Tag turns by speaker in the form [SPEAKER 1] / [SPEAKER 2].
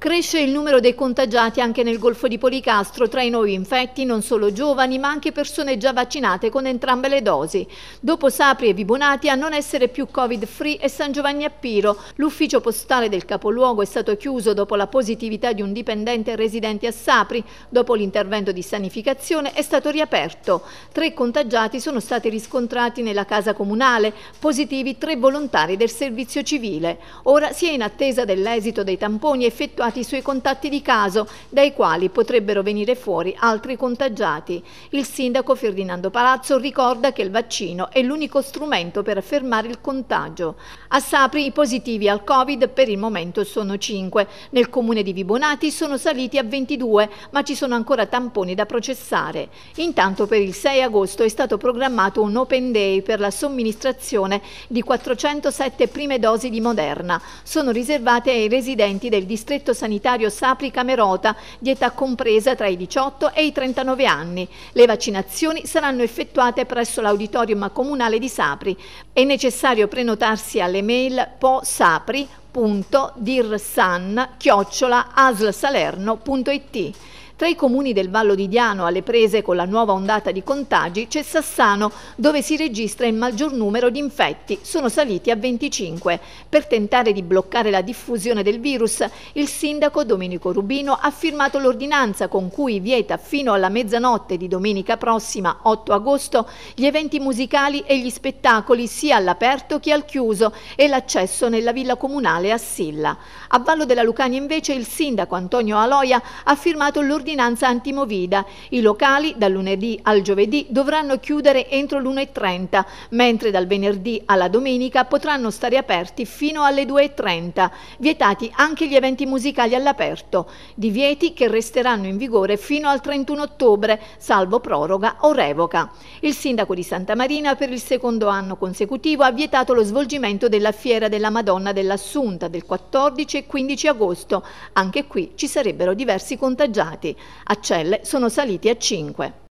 [SPEAKER 1] Cresce il numero dei contagiati anche nel Golfo di Policastro, tra i nuovi infetti non solo giovani ma anche persone già vaccinate con entrambe le dosi. Dopo Sapri e Vibonati a non essere più covid-free è San Giovanni a Piro. L'ufficio postale del capoluogo è stato chiuso dopo la positività di un dipendente residente a Sapri. Dopo l'intervento di sanificazione è stato riaperto. Tre contagiati sono stati riscontrati nella casa comunale, positivi tre volontari del servizio civile. Ora si è in attesa dell'esito dei tamponi effettuati i suoi contatti di caso, dai quali potrebbero venire fuori altri contagiati. Il sindaco Ferdinando Palazzo ricorda che il vaccino è l'unico strumento per fermare il contagio. A Sapri i positivi al Covid per il momento sono 5. Nel comune di Vibonati sono saliti a 22, ma ci sono ancora tamponi da processare. Intanto per il 6 agosto è stato programmato un Open Day per la somministrazione di 407 prime dosi di Moderna. Sono riservate ai residenti del distretto sanitario Sapri Camerota di età compresa tra i 18 e i 39 anni. Le vaccinazioni saranno effettuate presso l'auditorium comunale di Sapri. È necessario prenotarsi alle mail po.sapri.dirsan-aslsalerno.it. Tra i comuni del Vallo di Diano alle prese con la nuova ondata di contagi c'è Sassano, dove si registra il maggior numero di infetti, sono saliti a 25. Per tentare di bloccare la diffusione del virus, il sindaco Domenico Rubino ha firmato l'ordinanza con cui vieta fino alla mezzanotte di domenica prossima, 8 agosto, gli eventi musicali e gli spettacoli sia all'aperto che al chiuso e l'accesso nella villa comunale a Silla. A Vallo della Lucania invece il sindaco Antonio Aloia ha firmato l'ordinanza ordinanza antimovida. I locali dal lunedì al giovedì dovranno chiudere entro l'1.30, mentre dal venerdì alla domenica potranno stare aperti fino alle 2.30. Vietati anche gli eventi musicali all'aperto, divieti che resteranno in vigore fino al 31 ottobre, salvo proroga o revoca. Il sindaco di Santa Marina per il secondo anno consecutivo ha vietato lo svolgimento della Fiera della Madonna dell'Assunta del 14 e 15 agosto. Anche qui ci sarebbero diversi contagiati. A Celle sono saliti a 5.